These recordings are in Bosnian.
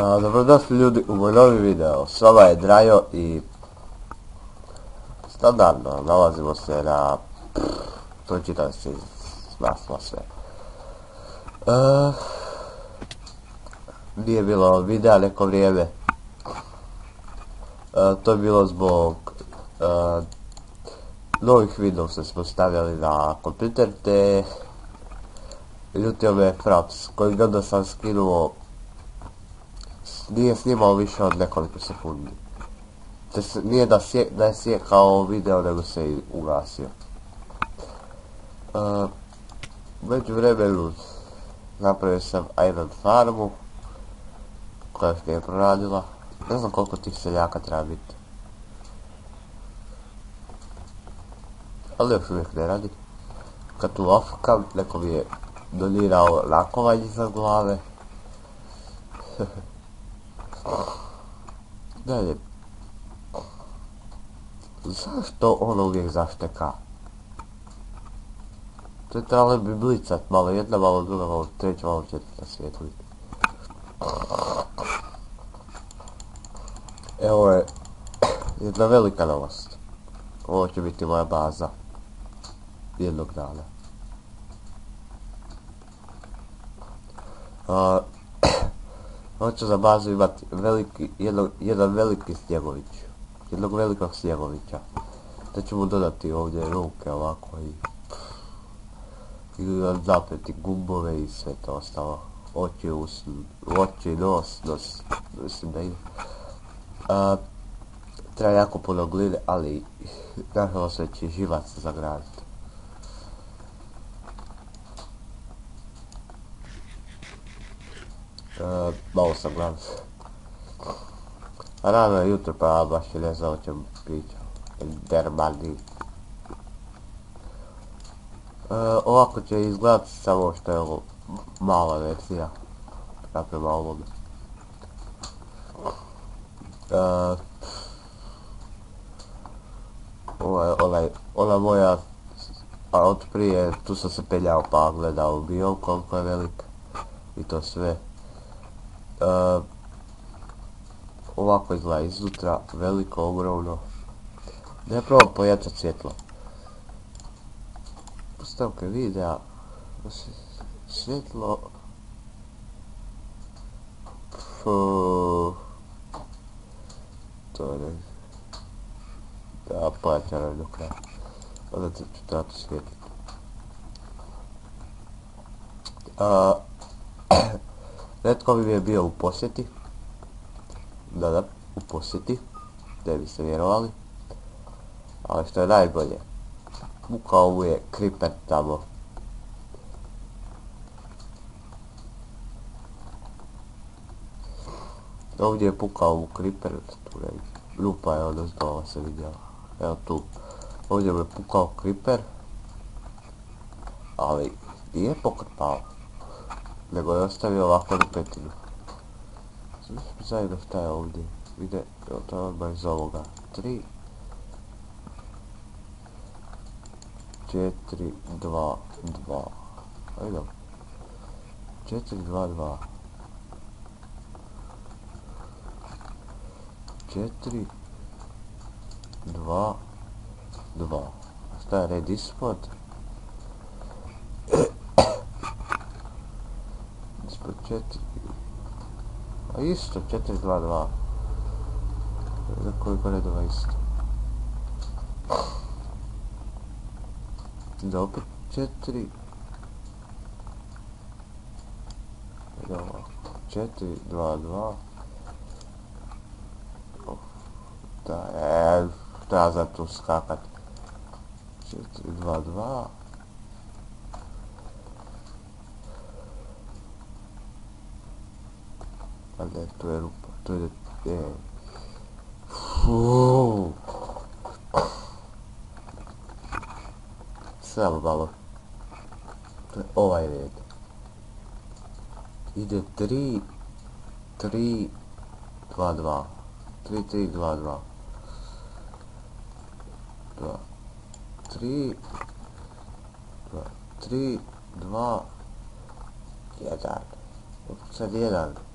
Dobrodošli ljudi u moj novi video, s vama je Drajo i standardno nalazimo se na to čitam se iz nasla sve. E, nije bilo videa neko vrijeme. E, to je bilo zbog e, novih video se smo stavljali na kompjuter te ljutio me Fraps koji god da sam skinuo nije snimao više od nekoliko sekundi. Te se, nije da, sje, da je sjekao video, nego se i ugasio. E, uh, među vremenu napravio sam Iron Farmu, koja se je proradila. Ne znam koliko tih seljaka treba biti. Ali još uvijek ne radi. Kad tu ofkam, neko mi je donirao lakovanje za glave. Dalje. Zašto on uvijek zašteka? To je trebalo bi blicat, malo jedna, malo druga, malo treća, malo četvrta svijetli. Evo je jedna velika novost. Ovo će biti moja baza. Jednog dana. Uh, Hoću za bazu imati veliki, jedno, jedan veliki snjegović. Jednog velikog snjegovića. Da ćemo dodati ovdje ruke ovako i... I zapeti gumbove i sve to ostalo. Oči, us, oči, nos, nos, mislim da ide. A, treba jako puno gline, ali nažalost već je živac za zagraditi. E, uh, malo sam glav. Rano je jutro pa baš je ne znam o čemu pričam. Dermani. Uh, e, ovako će izgledati samo što je ovo mala verzija. Naprema dakle, e, ovome. Uh, je onaj, ona moja a od prije tu sam se peljao pa gledao bio koliko je velik i to sve uh, ovako izgleda izutra, veliko, ogromno. Da je probam pojačati svjetlo. Postavke videa, svjetlo... Fuuu... To je... Da, pojačano do kraja. Onda ću trebati svjetlo. Uh, Netko bi je bio u posjeti. Da, da, u posjeti. Da bi se vjerovali. Ali što je najbolje. Ukao mu je Creeper tamo. Ovdje je pukao mu Creeper. Tu ne Lupa je ono zdova se vidjela. Evo tu. Ovdje mu je pukao Creeper. Ali nije pokrpao nego je ostavio ovako petinu. Zajedno šta je ovdje? Vide, evo to je odmah iz ovoga. 3 4, 2, 2 Ajde 4, 2, 2 4 2 2 Šta je red ispod? 4... A isto, 4-2-2. Za koliko redova isto. Da opet 4... Da ovo, 4-2-2. Oh, da, e, da za tu skakat. 4-2-2. A ne, to je rupa, to je... E. Samo malo. To je ovaj red. Ide 3 3 2 2 3 3 2 2 3 2 1 Sad 1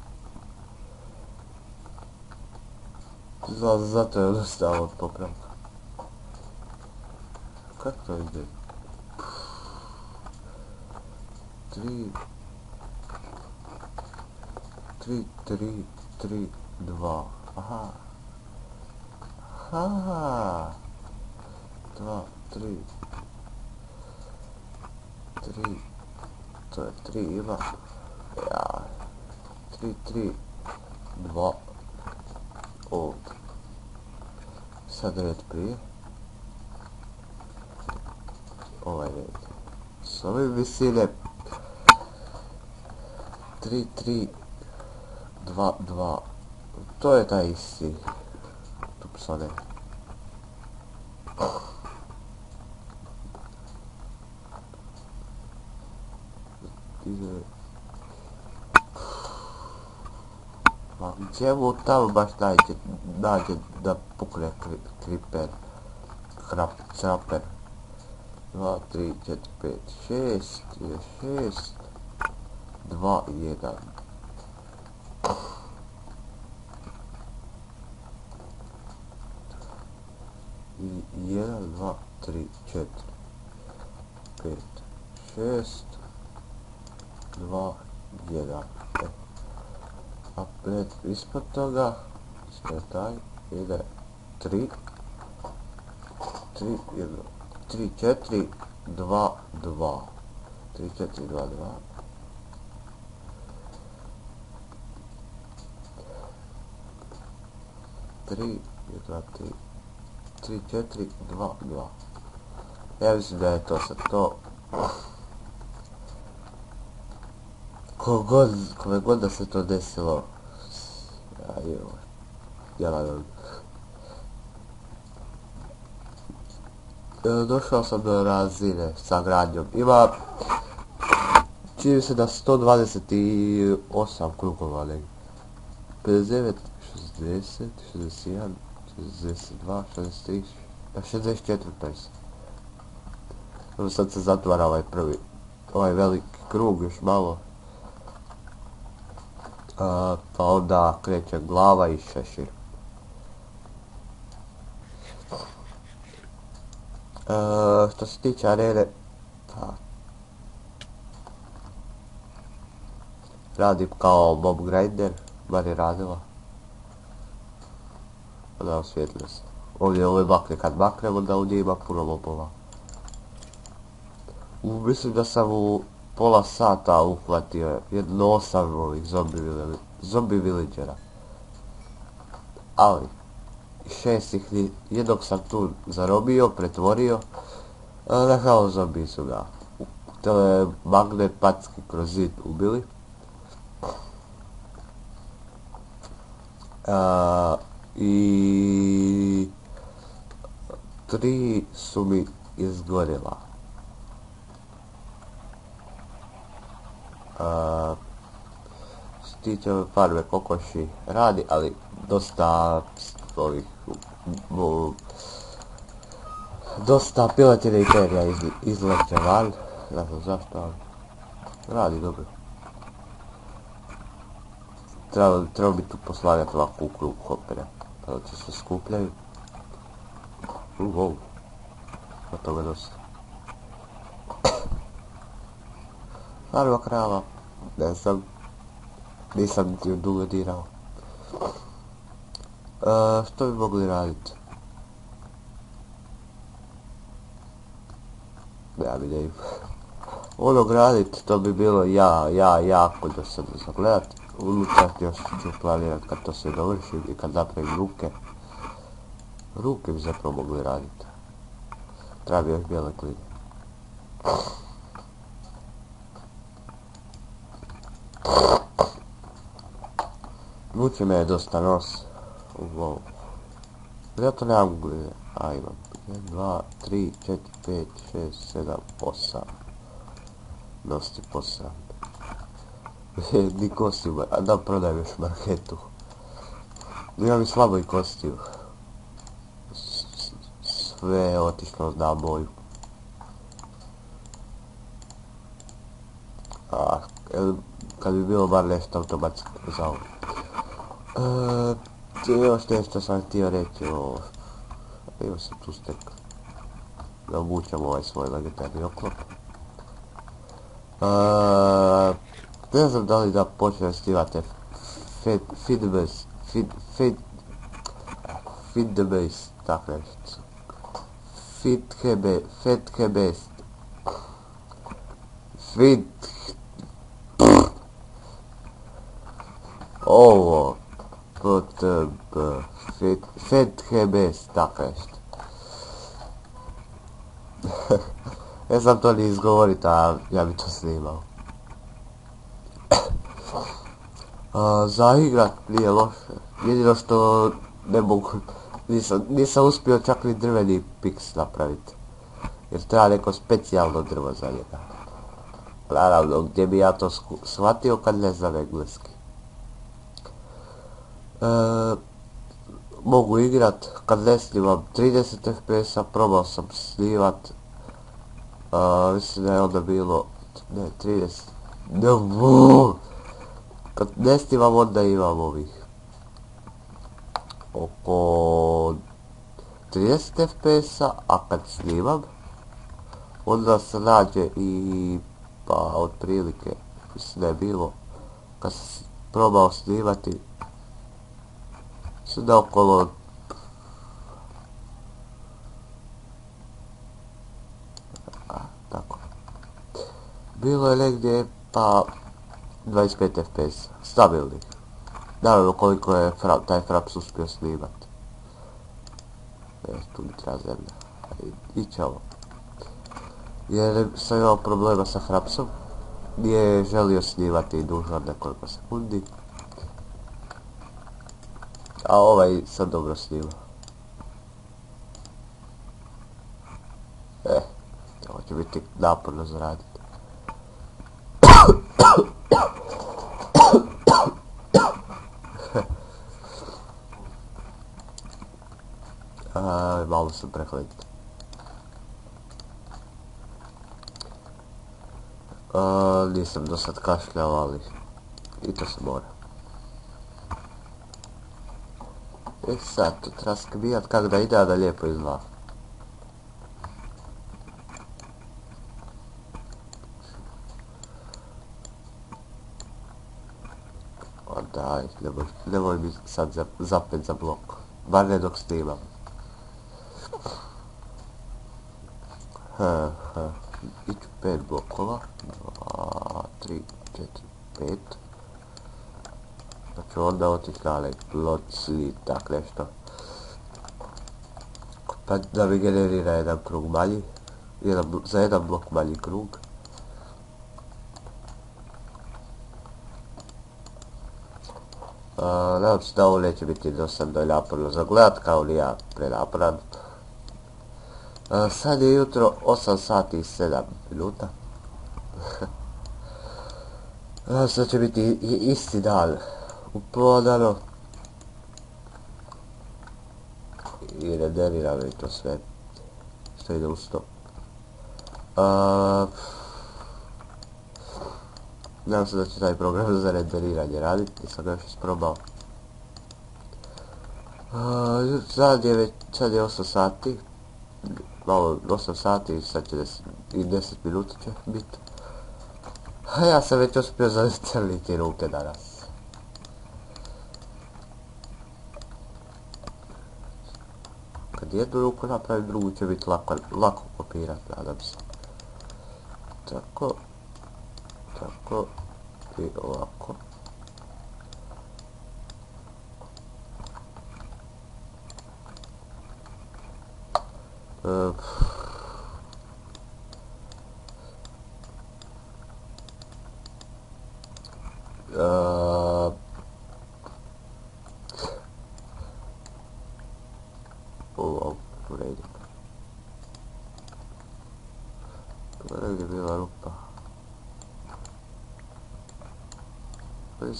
Za, zato je odostao od popravka. Kako to ide? Tri... Tri, tri, tri, dva. Aha. Aha. Dva, tri. Tri. To je tri ima. Ja. Tri, tri. Dva. следует при ovaj red. S ove visine 3, 3, 2, 2. To je taj isti. Tu psone. These gdje mu tamo baš nađe, nađe da pukne kri, kriper, krap, craper. 2, 3, 4, 5, 6, 6, 2, 1. I 1, 2, 3, 4, 5, 6, 2, 1. A pred ispod toga, ispod taj, ide 3, 3, 1, 3, 4, 2, 2. 3, 4, 2, 2. Tri, jedna, tri, tri, četiri, dva, dva. Ja mislim da je to sad to. Kogod, kome god da se to desilo. ajo. Ja nadam. E, došao sam do razine sa gradnjom. Ima... Čini se da 128 krugova negdje. 59, 60, 61, 62, 63, 64 pesa. Sad se zatvara ovaj prvi, ovaj veliki krug još malo. A, pa onda kreće glava i šešir. Uh, što se tiče arene, pa... Radim kao Bob grinder, bar je radila. Da, osvijetlio se. Ovdje ove bakre, kad bakremo da ovdje ima puno mobova. U, mislim da sam u pola sata uhvatio jedno osam ovih zombi, zombi villagera. Ali, šest ih, jednog sam tu zarobio, pretvorio, na kao zombi su ga. To je magnet packi kroz zid ubili. Uh, I... Tri su mi izgorila. Uh, Stiče farbe kokoši radi, ali dosta ovih dosta piletina i perja iz, izleće van ne znam zašto ali radi dobro. Treba, treba bi tu poslagati ovako u krug hopere, pa da se skupljaju. U uh, wow od toga dosta. Farba krava, ne znam, nisam ti dugo dirao. Uh, što bi mogli raditi? Ja bi da im... Ono gradit, to bi bilo ja, ja, jako da se da zagledat. Unutra još ću planirat kad to se dovršim i kad napravim ruke. Ruke bi zapravo mogli raditi. Treba bi još bijele kline. Vuče me je dosta nos. Wow. Ja nemam glede. A imam. 1, 2, 3, 4, 5, 6, 7, 8. Dosti posram. Ni kostiju, a da prodajem još marketu. Imam mi slabo i kostiju. Sve je otišlo na boju. A, kad bi bilo bar nešto automatski za ovo. E, još nešto sam htio reći o... Evo se tu stek. Da obućam ovaj svoj legendarni oklop. Uh, ne znam da li da počnem snimati feed, feed the base, feed, feed, feed the base, tako nešto. Feed the base, feed the base. feed, ovo, put, feed, feed hebe, ja sam to ni izgovorit, a ja bi to snimao. A, za igrat nije loše. Jedino što ne mogu, nisam, nisam uspio čak ni drveni piks napraviti. Jer treba neko specijalno drvo za njega. Naravno, gdje bi ja to shvatio kad ne znam engleski. E, mogu igrat kad ne snimam 30 fps-a, probao sam snimat. Uh, e, mislim da je onda bilo, ne, 30, ne. Kad ne snimam onda imam ovih oko 30 fps-a, a kad snimam onda se nađe i pa otprilike mislim da je bilo kad sam probao snimati sada okolo tako bilo je negdje pa 25 fps, stabilni. Naravno koliko je fra, taj fraps uspio snimat. E, tu mi treba zemlja. I, i će ovo. Jer sam imao problema sa frapsom. Nije želio snimati duže od nekoliko sekundi. A ovaj sad dobro snima. E, ovo će biti naporno zaraditi. Aj, malo sam preklit. Nisam do sad kašljao, ali i to se mora. Issa, traskbija tkarbejda għada li jepilna. Għadda għajt, level mi sad zappin za blok. Barre dok stima. Ha, ha, iċ pet blokkola. 3, 4, 5. će onda otići na lec ili tak nešto. Pa da mi generira jedan krug manji, jedan, za jedan blok manji krug. Uh, nadam se da ovo neće biti dosadno i naporno za gledat kao li ja prenapran. Uh, sad je jutro 8 sati i 7 minuta. Nadam se da će biti isti dan prodano I renderira i to sve što ide uz to. Uh, Nadam se da će taj program za renderiranje raditi, nisam ga još isprobao. Uh, sad je već, sad je 8 sati, malo 8 sati, sad će 10, i 10 minuta će biti. A ja sam već uspio zacrliti ruke danas. Kad jednu ruku napravim, drugu će biti lako, lako kopirat, nadam se. Tako tako i ovako Uh, uh,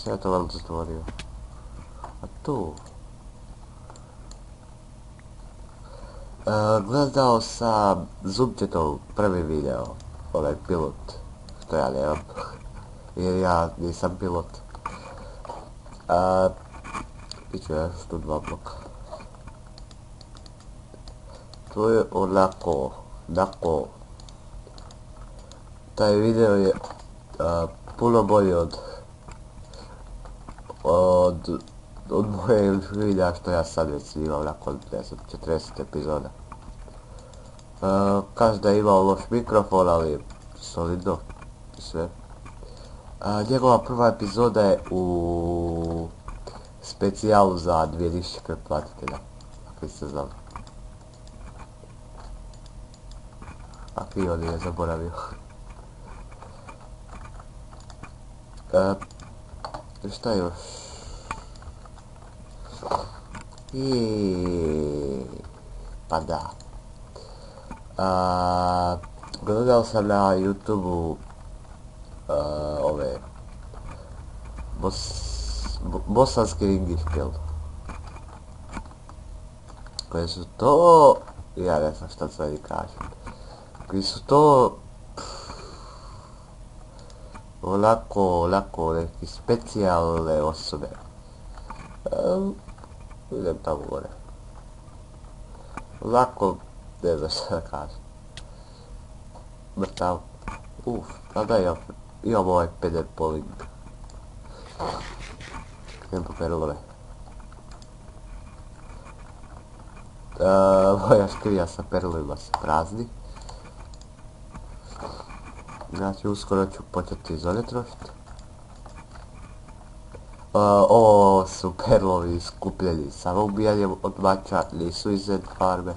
Gdje se ja to valjda stvorio? A tu? Uh, e, gledao sam Zubčetov prvi video, ovaj pilot, što ja nemam, jer ja nisam pilot. Uh, ja što dva bloka. To je onako, onako, taj video je a, puno bolji od od od moje videa što ja sad već snimam nakon 40 epizoda. E, uh, kaže da je imao loš mikrofon, ali solidno sve. A, njegova prva epizoda je u specijalu za 2000 pretplatitelja, ako ste znali. Ako i on je zaboravio. e, šta još? I pa da. A, gledao sam na YouTube-u ove bos, bo, bosanski ringiškel. Koje su to... Ja ne znam šta sad i kažem. Koji su to... Onako, onako, neki specijalne osobe. Um, idem tamo gore. Lako, ne znam šta da kažem. Mrtav. Uf, tada imam, imam ovaj peder poling. Idem po perlove. Uh, moja škrija sa perlovima se prazni. Znači, uskoro ću početi iz ovdje. Uh, ovo su perlovi skupljeni samo ubijanjem od mača, nisu iz Z farme.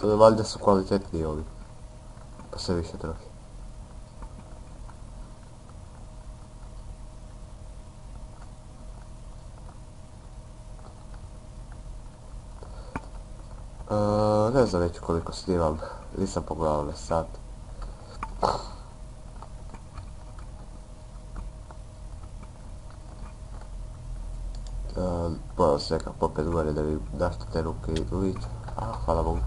To je valjda su kvalitetni ovi. Pa se više troši. Uh, ne već koliko snimam, nisam pogledao ovaj već sad. Pojao e, se nekak popet gore da bi dašto te ruke idu liče. A, hvala Bogu.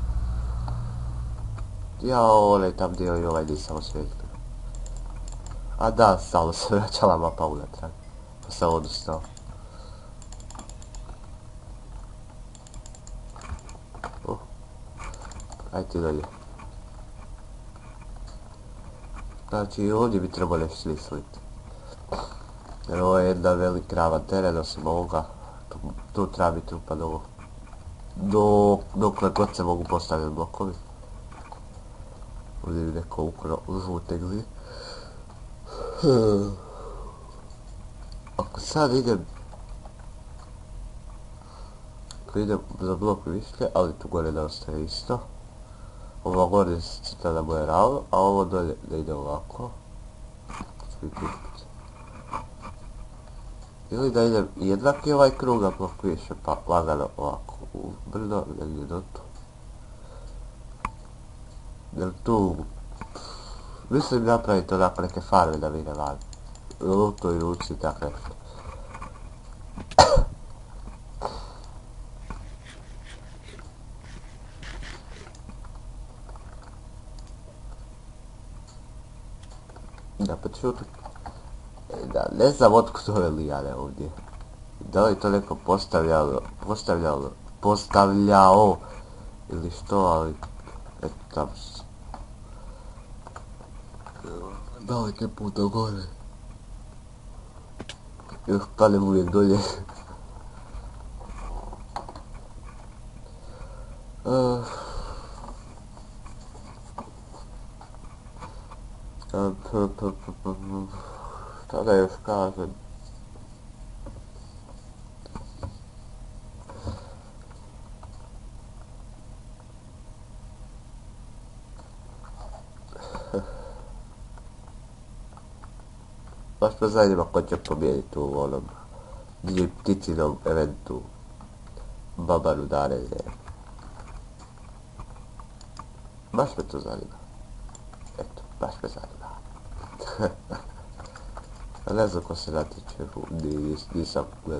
Ja, onaj tam dio i ovaj nisam osvijetlio. A da, stalo se vraćala mapa unatrag. Pa sam odustao. Ajde dalje. dolje. Znači, ovdje bi trebalo nešto smisliti. Jer ovo je jedna velika krava teren, osim ovoga tu treba biti trupa do do dokle god se mogu postaviti blokovi ovdje bi neko ukro žute gli ako sad idem ako idem za blok više ali tu gore da ostaje isto ovo gore se crta da bude rao a ovo dolje da ide ovako Ili da ide jednak i ovaj krug, a blokuješ pa lagano ovako u brdo, negdje do tu. Jer tu... Mislim napraviti onako neke farme da vide van. Lutu i ruci tako nešto. Pa da, e, da ne znam otkud ove lijane ovdje. Da li to neko postavljalo, postavljalo, postavljao ili što, ali eto tamo su. Da li te puta gore? Još padem uvijek dolje. Šta da još kažem? Baš me zanima ko će pobijediti u onom dvije pticinom eventu Babaru Dareze. Baš to zanima. Eto, baš me zanima. Adesso considerate cioè, di, di saper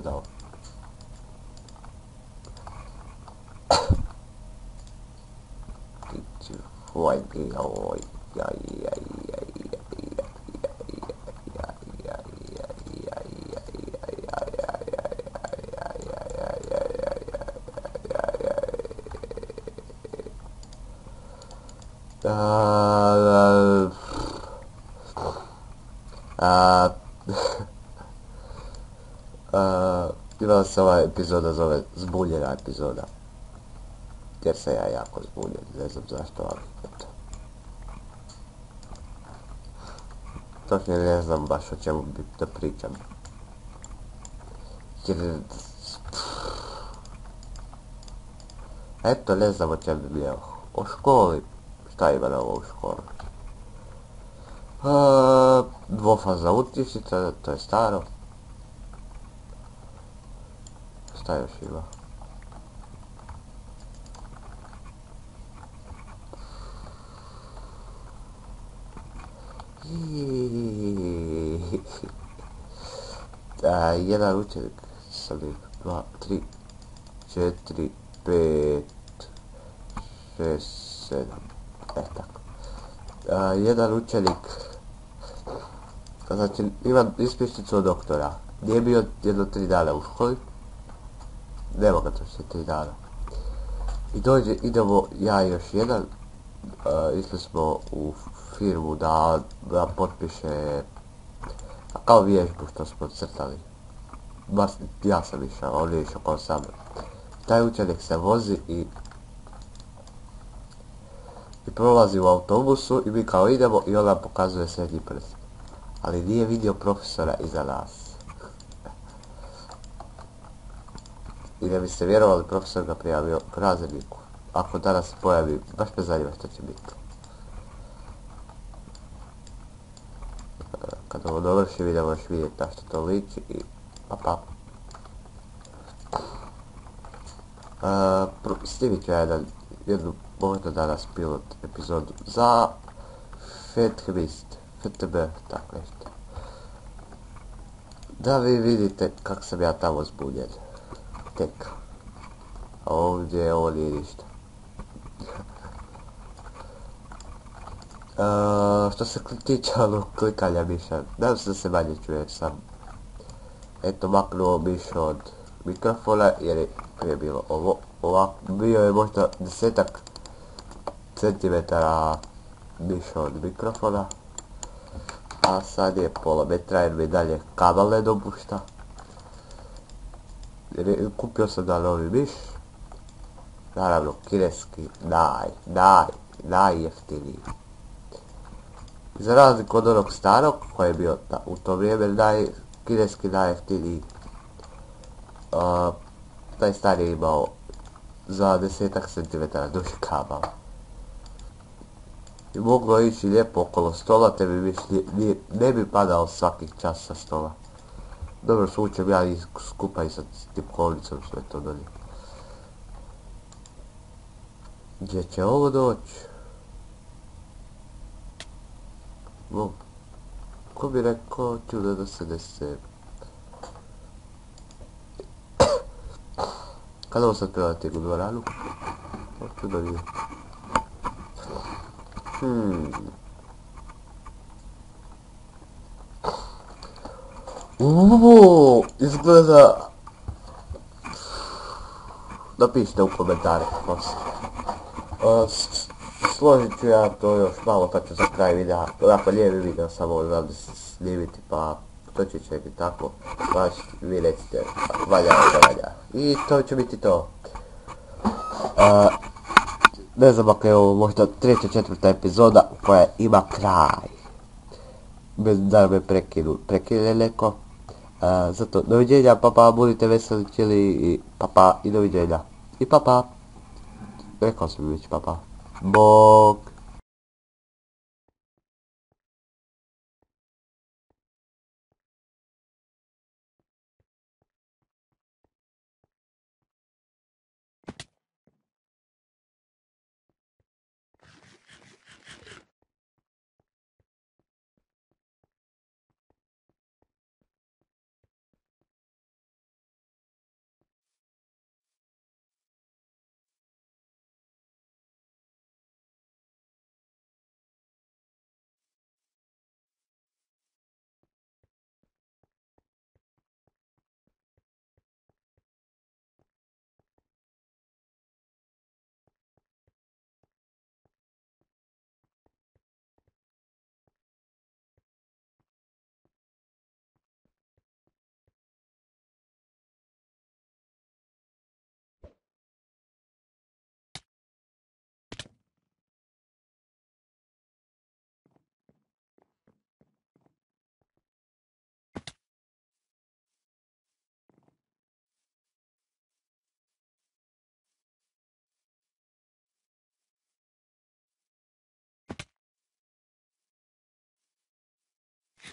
Che ci vuoi che vuoi? Ai ai ai ai ai ai ai ai ai se ova epizoda zove zbuljena epizoda. Jer se ja jako zbuljen, ne znam zašto, ali eto. Točno ne znam baš o čemu bi da pričam. Jer... Eto, ne znam o čemu bi bio. O školi. Šta ima na ovu školu? Uh, dvofaza utješnica, to je staro. Šta još ima? Da, jedan učenik sam ih, dva, tri, četiri, pet, šest, sedam, e tako. A, jedan učenik, znači ima ispišnicu od doktora, nije bio jedno tri dana u školi, nema ga to sve tri dana. I dođe, idemo ja i još jedan, uh, išli smo u firmu da, da potpiše kao vježbu što smo crtali. Bas, ja sam išao, on je išao kao sam. Taj učenik se vozi i i prolazi u autobusu i mi kao idemo i ona pokazuje srednji prst. Ali nije vidio profesora iza nas. I da biste vjerovali, profesor ga prijavio razredniku. Ako danas se pojavi, baš me zanima što će biti. E, kad ovo dovrši, vidimo još vidjeti na što to liči i pa pa. Uh, snimit ću jedan, jednu možda danas pilot epizodu za FedHemist, FTB, tako nešto. Da vi vidite kako sam ja tamo zbunjen. Tek. A ovdje ovo nije ništa. Uh, što se tiče onog klikanja miša, nadam se da se manje čuje sam. Eto, maknuo miš od mikrofona, jer je prije bilo ovo, ovako, bio je možda desetak centimetara miš od mikrofona. A sad je pola metra jer mi dalje kabel ne dopušta. Jer kupio sam da novi miš. Naravno, kineski, naj, naj, najjeftiniji za razliku od onog starog koji je bio ta, u to vrijeme naj, kineski najjeftiniji uh, taj stari je imao za desetak centimetara duži kabal. i moglo ići lijepo okolo stola te bi miš, ne, ne bi padao svakih čas sa stola dobro sučem ja i skupa i sa tipkovnicom sve to dolje gdje će ovo doći No, ko bi rekao čuda da se dese? Kada ovo sad prelati u dvoranu? Hoću da vidim. Hmm. Uuuu, izgleda... Napišite u komentare, poslije. Složit ću ja to još malo pa ću za kraj videa, onako lijevi video samo znam da se snimiti pa to će čekati tako, baš vi recite valja ne valja. I to će biti to. Uh, ne znam ako je ovo možda treća četvrta epizoda koja ima kraj. Bez da me prekinu, prekine neko. A za to dovidenia papa, budite veseliteli i papa i dovidenia. I papa. Rekao sam već papa. Bok.